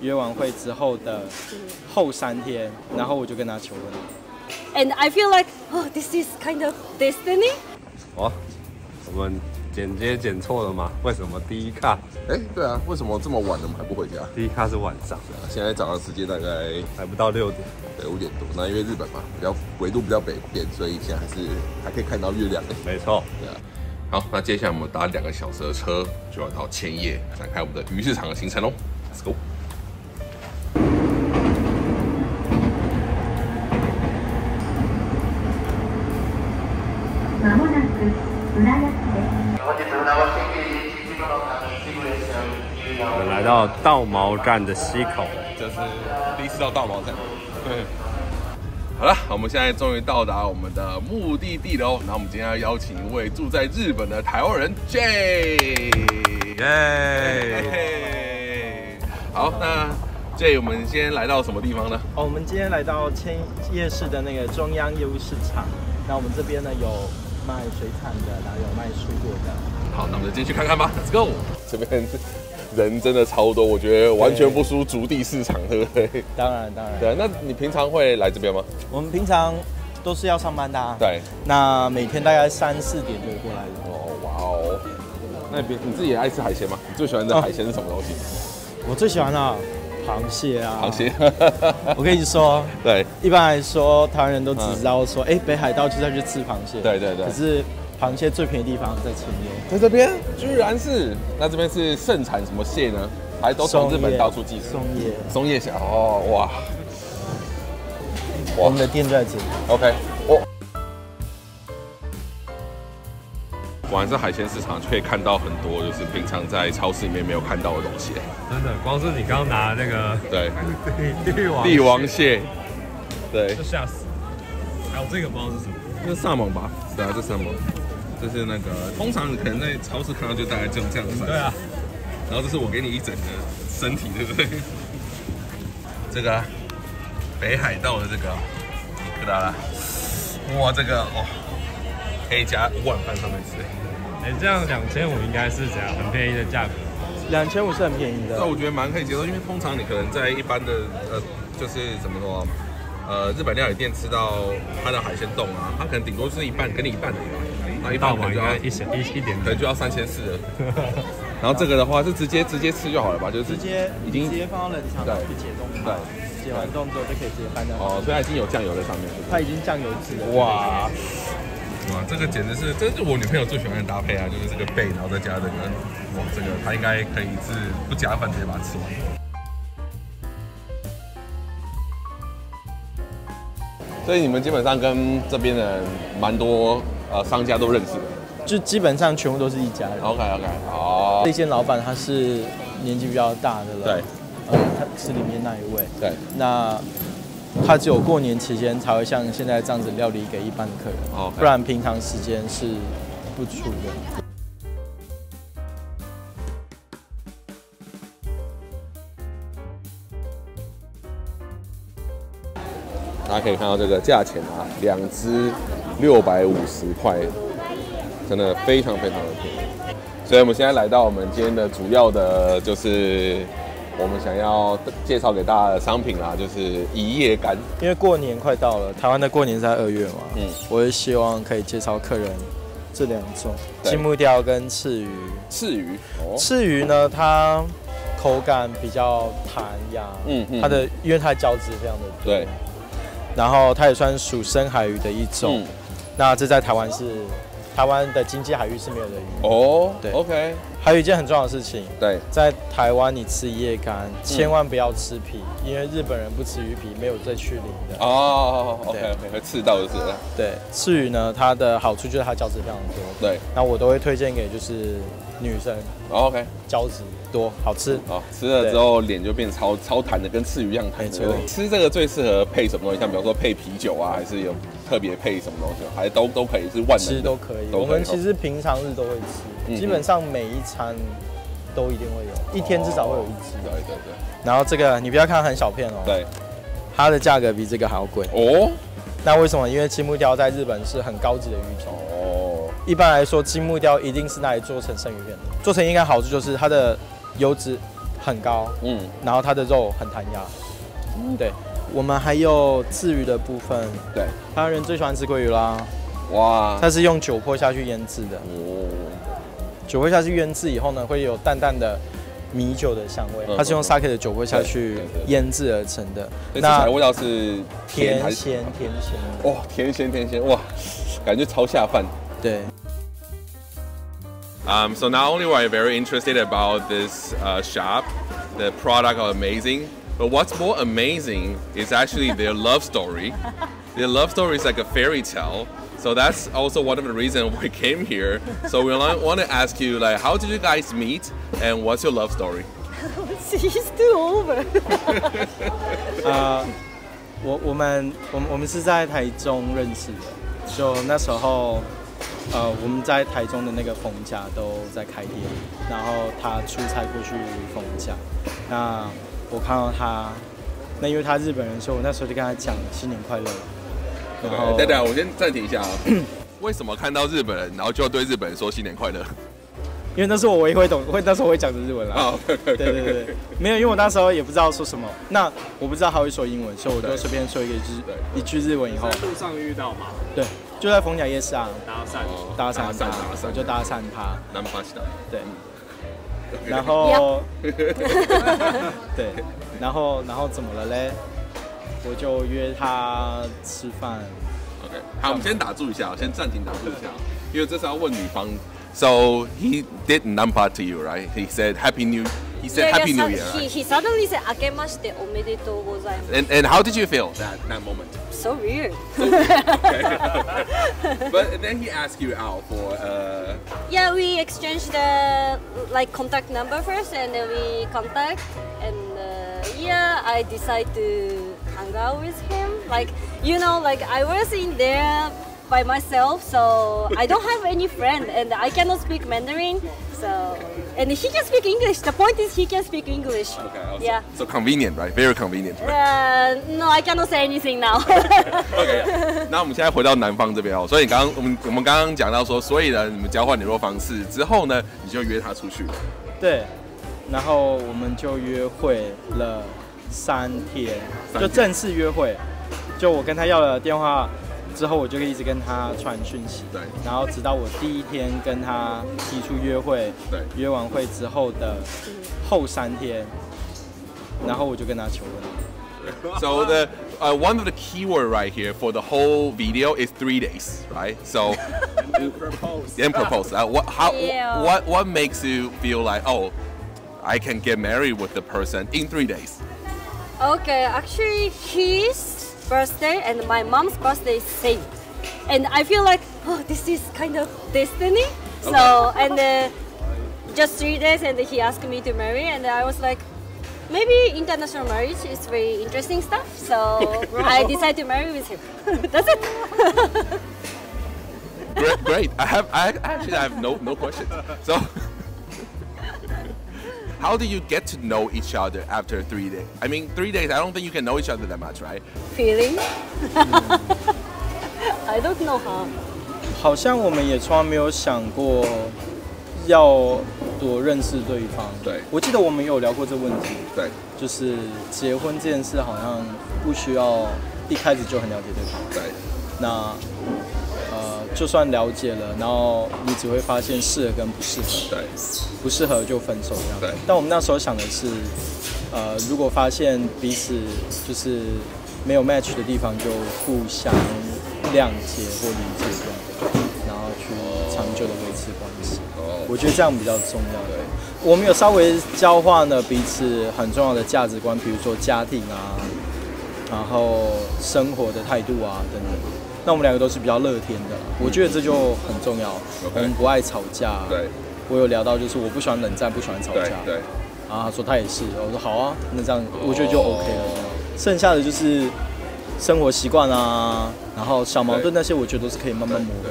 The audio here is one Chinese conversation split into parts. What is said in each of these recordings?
约完会之后的后三天，然后我就跟他求婚了。And I feel like, oh, this is kind of destiny. 哦，我们剪接剪错了吗？为什么第一卡哎，对啊，为什么这么晚了我们还不回家？第一卡是晚上，现在早上时间大概还不到六点？对五点多。那因为日本嘛，比较纬度比较北边，所以现在还是还可以看到月亮的。没错，对啊。好，那接下来我们搭两个小时的车，就要到千叶展开我们的鱼市场的行程喽。Let's go。来到道毛站的西口，这是第一次到道毛站。好了，我们现在终于到达我们的目的地喽。然后我们今天要邀请一位住在日本的台湾人 J。耶！嘿，好，那 J，我们先来到什么地方呢？哦，我们今天来到千叶市的那个中央业务市场，那我们这边呢有卖水产的，然后有卖蔬果的。好，那我们就进去看看吧。Let's go。这边人真的超多，我觉得完全不输竹地市场，对不对？当然，当然，对啊，那你平常会来这边吗？我们平常都是要上班的、啊。对。那每天大概三四点就会过来了。哦，哇哦。那别你自己也爱吃海鲜吗？你最喜欢的海鲜是什么东西？我最喜欢啊螃蟹啊。螃蟹。我跟你说，对，一般来说台湾人都只知道说，哎、北海道就是要去吃螃蟹。对对对可是螃蟹最便宜的地方在前面。在这边居然是，那这边是盛产什么蟹呢？还都从日本到处寄松叶。松叶蟹哦，哇。我们的店在这里。OK，哦。果然是海鲜市场，就可以看到很多就是平常在超市里面没有看到的东西。真的，光是你刚刚拿那个对帝 帝王帝王蟹，对就，吓死。还有这个不知道是什么，这是萨蒙吧？对啊，这是萨蒙，这是那个通常你可能在超市看到就大概这样这样子。对啊，然后这是我给你一整个身体，对不对？这个北海道的这个克达拉，哇，这个哦，可以加五碗饭上面吃。哎，这样两千五应该是怎样很便宜的价格？两千五是很便宜的那。我觉得蛮可以接受，因为通常你可能在一般的呃，就是怎么说，呃，日本料理店吃到它的海鲜冻啊，它可能顶多是一半，给你一半的嘛，那一半到碗应该一小一一点点。可能就要三千四了。然后这个的话是直接直接吃就好了吧？就是直接已经直接放到冷藏，去解冻它。对解完冻之后就可以直接拌掉。哦，所以它已经有酱油在上面，它已经酱油汁了。哇哇，这个简直是，这是我女朋友最喜欢的搭配啊，就是这个贝，然后再加这个，哇，这个她应该可以是不加饭直接把它吃完。所以你们基本上跟这边的人蛮多呃商家都认识的。就基本上全部都是一家人。OK OK，哦这，间老板他是年纪比较大的了，对，呃，他是里面那一位。对，那他只有过年期间才会像现在这样子料理给一般的客人，哦，不然平常时间是不出的。大家可以看到这个价钱啊，两只六百五十块，真的非常非常的便宜。所以我们现在来到我们今天的主要的就是我们想要介绍给大家的商品啦，就是一夜干。因为过年快到了，台湾的过年是在二月嘛，嗯嗯，我也希望可以介绍客人这两种对金木雕跟赤鱼。赤鱼哦，赤鱼呢，它口感比较弹牙，嗯嗯它的因为它的胶质非常的多，对，然后它也算属深海鱼的一种。嗯。那这在台湾是台湾的经济海域是没有的鱼。哦，对，OK，还有一件很重要的事情，对，在台湾你吃一夜干，千万不要吃皮，因为日本人不吃鱼皮，没有再去鳞的。哦，OK 对。OK，会刺到就是了，对，刺鱼呢，它的好处就是它胶质非常多。对。那我都会推荐给就是女生，哦，OK，胶质多，好吃。好，吃了之后脸就变超超弹的，跟刺鱼一样弹。没吃这个最适合配什么东西？像比方说配啤酒啊，还是有特别配什么东西？还都都可以，是万能吃的都可以。我们其实平常日都会吃，嗯基本上每一餐都一定会有，一天至少会有一只。对对对然后这个你不要看很小片哦，对，它的价格比这个还要贵。哦那为什么？因为青木雕在日本是很高级的鱼种。哦，一般来说，青木雕一定是拿来做成生鱼片的。做成应该好处就是它的油脂很高，嗯，然后它的肉很弹牙。嗯对，我们还有刺鱼的部分，对，台湾人最喜欢吃鲑鱼啦，哇，它是用酒粕下去腌制的，哦，酒粕下去腌制以后呢，会有淡淡的米酒的香味嗯，它是用 sake 的酒粕下去腌制而成的。那味道是甜还是？甜咸甜咸，哇，甜咸甜咸，哇，感觉超下饭。对。Um, so not only were I very interested about this uh, shop, the product are amazing, but what's more amazing is actually their love story. Their love story is like a fairy tale. So that's also one of the reasons we came here. So we want to ask you, like, how did you guys meet, and what's your love story? He's too over. 呃，我我们我们我们是在台中认识的，就那时候， 呃，我们在台中的那个冯家都在开店，然后他出差过去冯家，那我看到他，那因为他日本人，所以我那时候就跟他讲新年快乐，然后等等，我先暂停一下啊。为什么看到日本人，然后就要对日本人说新年快乐？因为那是我唯一会懂会那时候会讲的日文啦。啊，对对对对，没有，因为我那时候也不知道说什么，那我不知道他会说英文，所以我就随便说一个句对一句日文以后，路上遇到嘛，对，就在逢甲夜市啊，搭讪，搭讪搭讪他搭讪，我就搭讪他，南巴西达。对，然后对，然后然后怎么了嘞？我就约他吃饭，OK，好，我们先打住一下，先暂停打住一下，因为这是要问女方。So he did number to you, right? He said Happy New. He said yeah, Happy yeah, New Year. He, right? he suddenly said Akemashite Omedetou gozaimasu. And, and how did you feel that, that moment? So weird. So weird. But then he asked you out for. Uh... Yeah, we exchanged the like contact number first, and then we contact, and uh, yeah, I decide to hang out with him. Like you know, like I was in there by myself, so I don't have any friend, and I cannot speak Mandarin. So and he can speak English. The point is he can speak English. Okay. also- Yeah. So convenient, right? Very convenient. Uh, no, I cannot say anything now. OK，那我们现在回到南方这边哦。所以你刚刚我们我们刚刚讲到说，所以呢，你们交换联络方式之后呢，你就约他出去。对，然后我们就约会了三天，三天就正式约会，就我跟他要了电话之后，我就一直跟他传讯息，对然后直到我第一天跟他提出约会，对约完会之后的后三天，然后我就跟他求婚了。 So the uh, one of the keyword right here for the whole video is three days, right? So propose. and propose. Uh, what how Yeah. what what makes you feel like oh, I can get married with the person in three days? Okay, actually, his birthday and my mom's birthday is same, and I feel like oh, this is kind of destiny. So and uh, just three days, and he asked me to marry, and I was like, maybe international marriage is very interesting stuff. So I decided to marry with him. That's it. Great, great. I have I actually I have no no questions. So. How do you get to know each other after three days? I mean, three days. I don't think you can know each other that much, right? Feeling. I don't know how. 好像我们也从来没有想过要多认识对方。对我记得我们有聊过这个问题，对就是结婚这件事好像不需要一开始就很了解对方。对那呃，就算了解了，然后你只会发现适合跟不适合，对不适合就分手这样。对但我们那时候想的是，呃，如果发现彼此就是没有 match 的地方，就互相谅解或理解这样，然后去长久的维持关系。哦我觉得这样比较重要。对，我们有稍微交换了彼此很重要的价值观，比如说家庭啊，然后生活的态度啊等等。那我们两个都是比较乐天的，我觉得这就很重要。我们不爱吵架。对我有聊到，就是我不喜欢冷战，不喜欢吵架。对。然后他说他也是，我说好啊，那这样我觉得就 OK 了。剩下的就是生活习惯啊，然后小矛盾那些，我觉得都是可以慢慢磨的。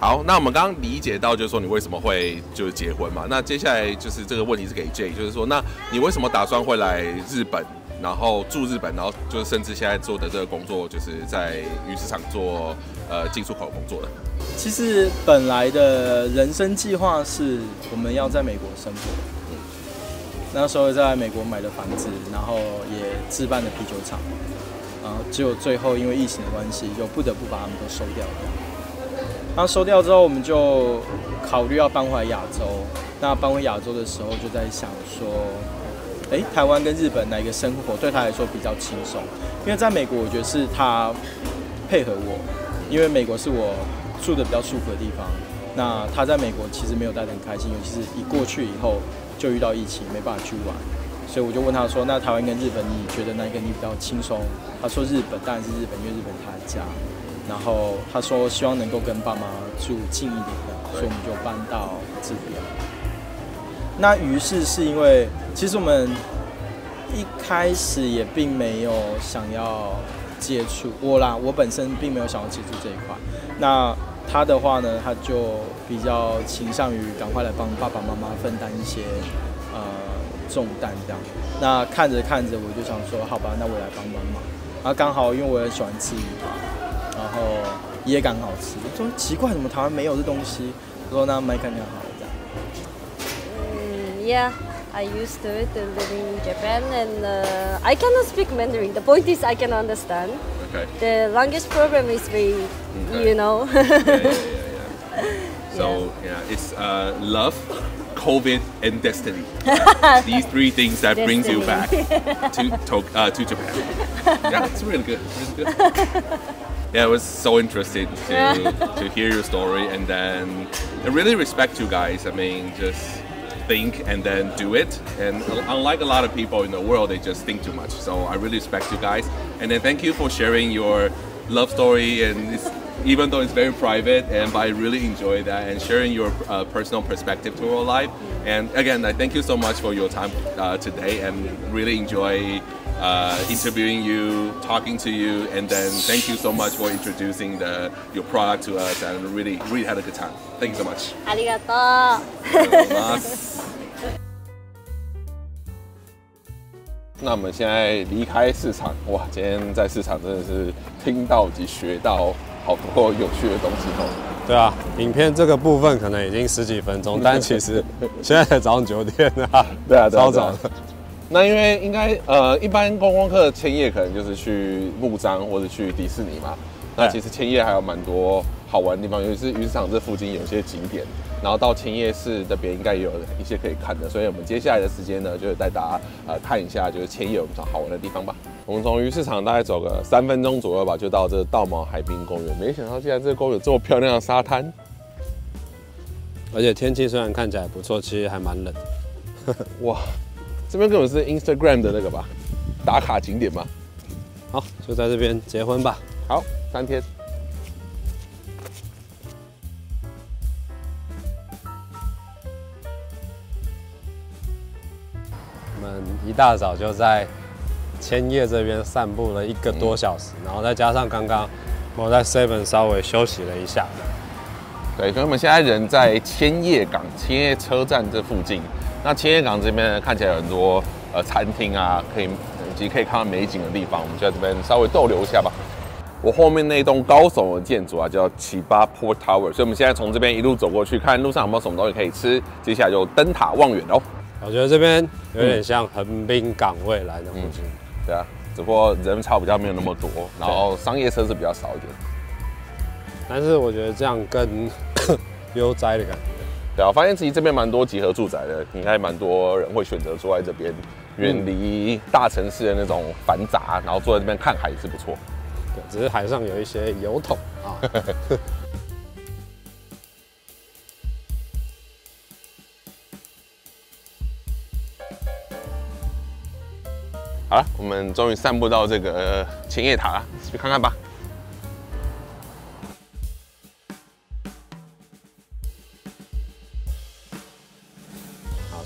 好，那我们刚刚理解到，就是说你为什么会就是结婚嘛？那接下来就是这个问题是给 J，就是说，那你为什么打算会来日本，然后住日本，然后就是甚至现在做的这个工作，就是在鱼市场做呃进出口工作的？其实本来的人生计划是我们要在美国生活，那时候在美国买的房子，然后也置办了啤酒厂，然后结果最后因为疫情的关系，就不得不把他们都收掉这样。然后收掉之后，我们就考虑要搬回亚洲。那搬回亚洲的时候，就在想说，哎，台湾跟日本哪一个生活对他来说比较轻松？因为在美国，我觉得是他配合我，因为美国是我住的比较舒服的地方。那他在美国其实没有待得很开心，尤其是一过去以后就遇到疫情，没办法去玩。所以我就问他说：“那台湾跟日本，你觉得哪一个你比较轻松？”他说：“日本，当然是日本，因为日本他的家。”然后他说希望能够跟爸妈住近一点的，所以我们就搬到这边。那于是是因为，其实我们一开始也并没有想要接触我啦，我本身并没有想要接触这一块。那他的话呢，他就比较倾向于赶快来帮爸爸妈妈分担一些呃重担这样。那看着看着，我就想说，好吧，那我来帮帮忙。然后刚好因为我很喜欢吃鱼，然后也刚好吃，我说奇怪，怎么台湾没有这东西？我说那买看看好。Yeah, I used to it living in Japan, and uh, I cannot speak Mandarin. The point is, I can understand. OK，The language problem is very, you know. yeah, yeah, yeah, yeah. So yeah, it's uh, love, COVID, and destiny. These three things that brings you back to to, uh, to Japan. Yeah, it's really good. Really good. Yeah, it was so interesting to to hear your story, and then I really respect you guys. I mean, just think and then do it. And unlike a lot of people in the world, they just think too much. So I really respect you guys. And then thank you for sharing your love story. And even though it's very private, and but I really enjoy that and sharing your uh, personal perspective to our life. And again, I thank you so much for your time uh, today, and really enjoy uh, interviewing you, talking to you, and then thank you so much for introducing the, your product to us, and really, really had a good time. Thank you so much. ありがとう。ありがとうございます。那我们现在离开市场，哇！今天在市场真的是听到及学到好多有趣的东西哦。对啊，影片这个部分可能已经十几分钟，但其实现在才早上九点啊，对啊，对啊对啊超早的。 那因为应该呃，一般观光客千叶可能就是去木章或者去迪士尼嘛。那其实千叶还有蛮多好玩的地方，尤其是鱼市场这附近有些景点，然后到千叶市这边应该也有一些可以看的。所以我们接下来的时间呢，就是带大家呃看一下，就是千叶有什么好玩的地方吧。我们从鱼市场大概走个三分钟左右吧，就到这道毛海滨公园。没想到竟然这个公园有这么漂亮的沙滩。而且天气虽然看起来不错，其实还蛮冷。哇，这边根本是 Instagram 的那个吧，打卡景点嘛。好，就在这边结婚吧。好，三天。我们一大早就在千叶这边散步了一个多小时，然后再加上刚刚我在 Seven 稍微休息了一下。对，所以我们现在人在千叶港、千叶车站这附近。那千叶港这边呢，看起来有很多呃餐厅啊，可以以及可以看到美景的地方，我们就在这边稍微逗留一下吧。我后面那栋高耸的建筑啊，叫奇巴 Port Tower，所以我们现在从这边一路走过去，看路上有没有什么东西可以吃。接下来就灯塔望远哦。我觉得这边有点像横滨港未来的附近。对啊，只不过人潮比较没有那么多，然后商业车是比较少一点。但是我觉得这样更 悠哉的感觉。对啊，我发现其实这边蛮多集合住宅的，应该蛮多人会选择住在这边，远离大城市的那种繁杂，然后坐在这边看海也是不错。对，只是海上有一些油桶啊。好了，我们终于散步到这个千叶塔了，去看看吧。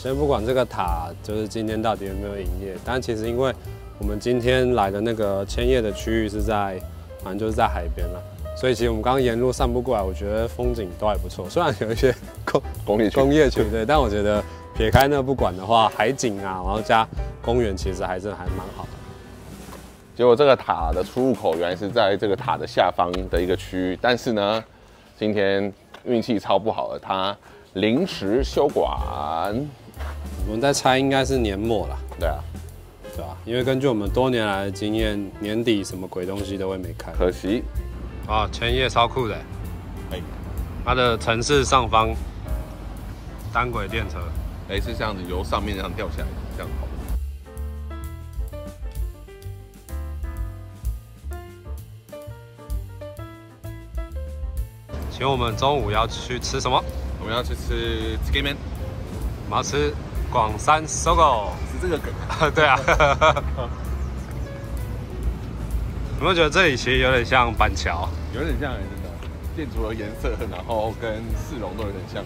先不管这个塔就是今天到底有没有营业，但其实因为我们今天来的那个千叶的区域是在，反正就是在海边了，所以其实我们刚刚沿路散步过来，我觉得风景都还不错。虽然有一些工工业区工业区对，但我觉得撇开那不管的话，海景啊，然后加公园，其实还是还蛮好的。结果这个塔的出入口原来是在这个塔的下方的一个区域，但是呢，今天运气超不好的，它临时休馆。我们在猜应该是年末啦，对啊，对吧、因为根据我们多年来的经验，年底什么鬼东西都会没开。可惜。啊，前夜超酷的，哎它的城市上方单轨电车，哎，是这样子由上面这样掉下来，这样跑。请我们中午要去吃什么？我们要去吃 a n 我要吃广山搜狗。是这个梗啊。对啊，有没有觉得这里其实有点像板桥？有点像，真的，建筑的颜色，然后跟市容都有点像。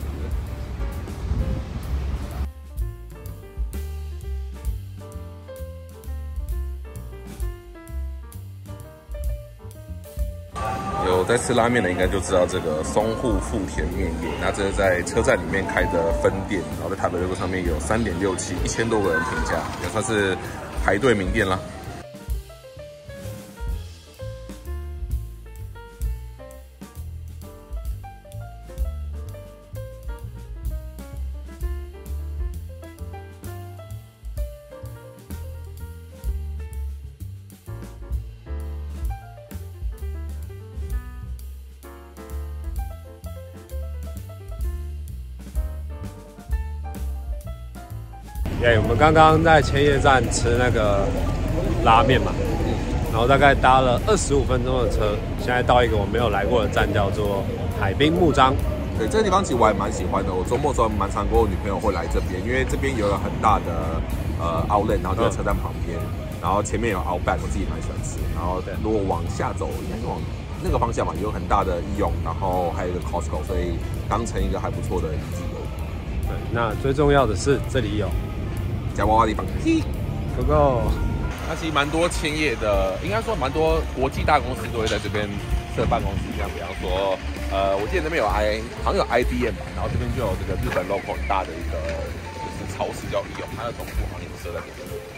吃拉面的，应该就知道这个松户富田面店。那这是在车站里面开的分店，然后在台北热狗上面有三点六七，一千多个人评价，也算是排队名店啦。刚刚在千叶站吃那个拉面嘛，然后大概搭了二十五分钟的车，现在到一个我没有来过的站，叫做海滨木章。对，这个地方其实我还蛮喜欢的。我周末的时候蛮常跟我女朋友会来这边，因为这边有一个很大的呃 outlet，然后就在车站旁边，然后前面有 Outback，我自己蛮喜欢吃。然后如果往下走，应该是往那个方向嘛，有很大的义用，然后还有一个 Costco，所以当成一个还不错的遗迹游。对，那最重要的是这里有夹娃娃地方，嘿，Go Go，它其实蛮多千叶的，应该说蛮多国际大公司都会在这边设办公室，像比方说，呃，我记得那边有 I，好像有 IBM 吧，然后这边就有这个日本 local 很大的一个就是超市叫义勇，它的总部好像也设在这边。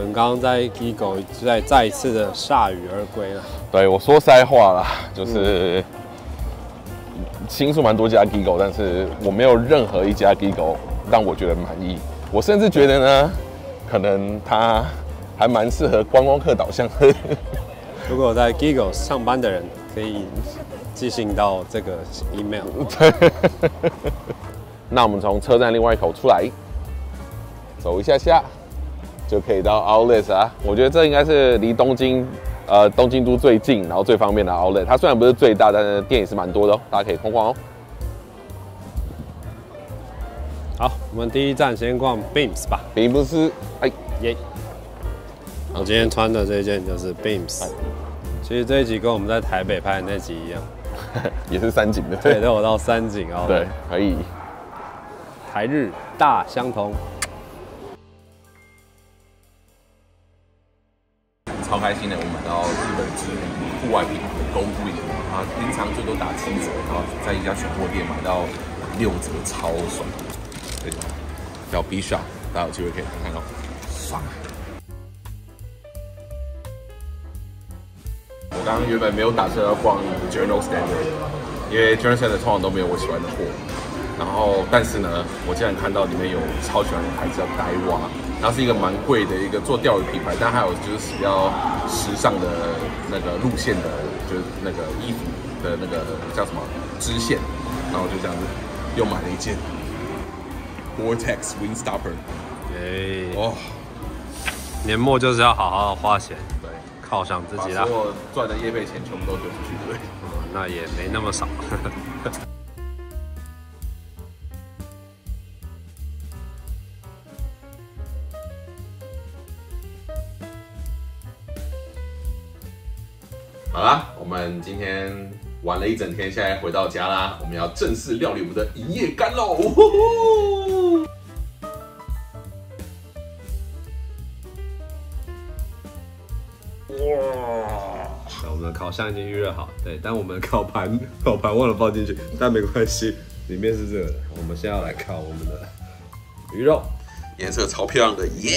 们刚刚在 Gigo 再再一次的铩羽而归了。对我说实在话啦，就是新出蛮多家 Gigo，但是我没有任何一家 Gigo 让我觉得满意。我甚至觉得呢，可能它还蛮适合观光客导向的。如果在 Gigo 上班的人，可以寄信到这个 email。对那我们从车站另外一口出来，走一下下，就可以到 Outlet 啊。我觉得这应该是离东京，呃，东京都最近，然后最方便的 Outlet。它虽然不是最大，但是店也是蛮多的哦，大家可以逛逛哦。好，我们第一站先逛 Beams 吧。并不是，哎，耶、我今天穿的这件就是 Beams。其实这一集跟我们在台北拍的那集一样，也是三井的，对，都有到三井 哦。对，可以。台日大相同。开心的，我买到日本知名户外品牌的 Go Green 啊，平常最多打七折，然后在一家选货店买到六折，超爽。这个叫 B Shop，大家有机会可以看看哦，爽。我刚刚原本没有打算要逛 Journal Standard，因为 Journal Standard 通常都没有我喜欢的货。然后，但是呢，我竟然看到里面有超喜欢的牌子叫 Daiwa，然后是一个蛮贵的一个做钓鱼品牌，但还有就是比较时尚的那个路线的，就是那个衣服的那个叫什么支线，然后就这样子又买了一件 Vortex Windstopper，哎、哦，年末就是要好好花钱，对，犒赏自己啦把所。有赚的业费钱全部都丢出去，对。嗯那也没那么少。好啦，我们今天玩了一整天，现在回到家啦，我们要正式料理我们的一夜干喽！呜呼呼我们的烤箱已经预热好，对，但我们的烤盘烤盘忘了放进去，但没关系，里面是热的。我们现在要来烤我们的鱼肉。颜色超漂亮的，耶！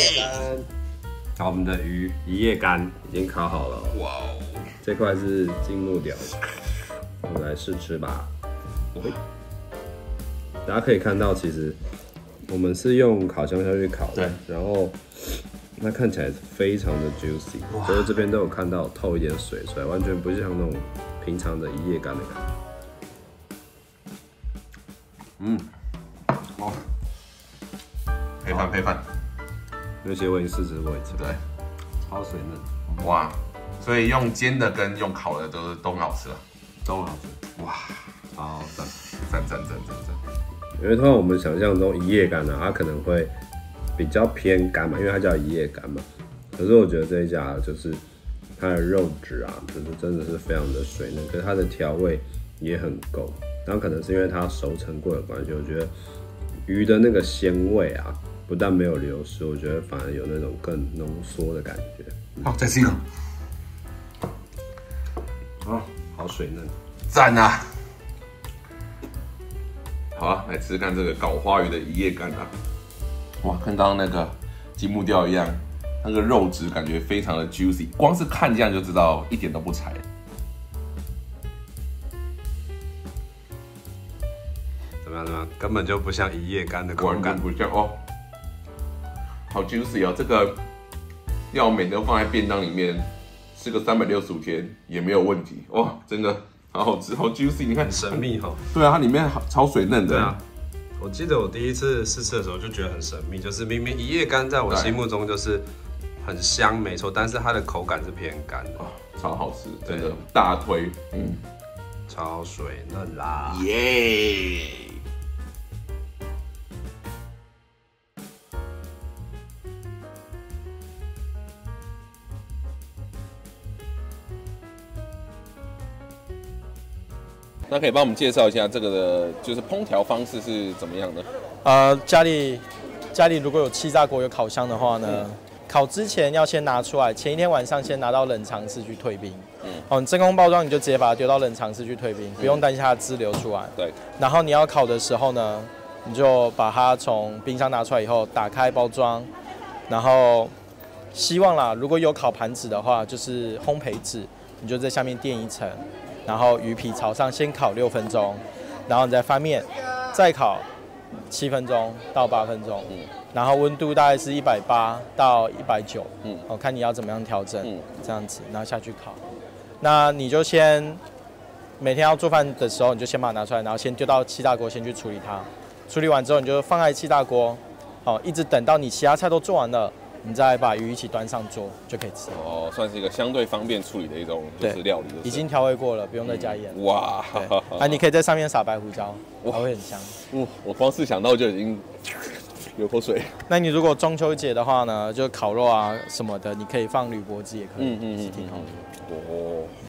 好，我们的鱼一夜干已经烤好了。哇哦，这块是金木雕，我们来试吃吧。嘿大家可以看到，其实我们是用烤箱下去烤的，然后那看起来非常的 juicy，就是这边都有看到透一点水出来，完全不像那种平常的一夜干的感觉。嗯，好配饭配饭，那些我已经试吃过一次，对，超水嫩，哇，所以用煎的跟用烤的都是都很好吃啊，都很好吃，哇，好赞。赞赞赞赞赞，因为通常我们想象中一夜干呢、它可能会比较偏干嘛，因为它叫一夜干嘛。可是我觉得这一家就是它的肉质啊，就是真的是非常的水嫩，可是它的调味也很够。然后可能是因为它熟成过的关系，我觉得鱼的那个鲜味啊，不但没有流失，我觉得反而有那种更浓缩的感觉。好，再吃一口，啊，好水嫩。赞啊！好啊，来吃吃看这个搞花鱼的一夜干啊！哇，跟刚刚那个金木雕一样，那个肉质感觉非常的 juicy，光是看这样就知道一点都不柴。怎么样？怎么样？根本就不像一夜干的口感。不像哦，好 juicy 哦！这个要每天都放在便当里面吃个三百六十五天也没有问题哇！真的好好吃，好 juicy！你看，神秘哈。对啊，它里面好超水嫩的。对啊，我记得我第一次试吃的时候就觉得很神秘，就是明明一夜干在我心目中就是很香，没错，但是它的口感是偏干的，啊，超好吃，真的大推，嗯，超水嫩啦。耶！那可以帮我们介绍一下这个的，就是烹调方式是怎么样的？呃，家里家里如果有气炸锅有烤箱的话呢，烤之前要先拿出来，前一天晚上先拿到冷藏室去退冰。嗯，哦，你真空包装你就直接把它丢到冷藏室去退冰，不用担心它的汁流出来。对，然后你要烤的时候呢，你就把它从冰箱拿出来以后，打开包装，然后希望啦，如果有烤盘子的话，就是烘焙纸，你就在下面垫一层，然后鱼皮朝上先烤六分钟，然后你再翻面，再烤七分钟到八分钟，然后温度大概是一百八到一百九，嗯我看你要怎么样调整，嗯这样子，然后下去烤。那你就先每天要做饭的时候，你就先把它拿出来，然后先丢到气炸锅先去处理它。处理完之后，你就放在气炸锅，好，一直等到你其他菜都做完了，你再把鱼一起端上桌就可以吃。哦，算是一个相对方便处理的一种就是料理，就是已经调味过了，不用再加盐。哇，对，啊，你可以在上面撒白胡椒，它会很香。嗯我光是想到就已经 流口水。那你如果中秋节的话呢，就烤肉啊什么的，你可以放铝箔纸也可以，嗯嗯嗯是挺好的。哦，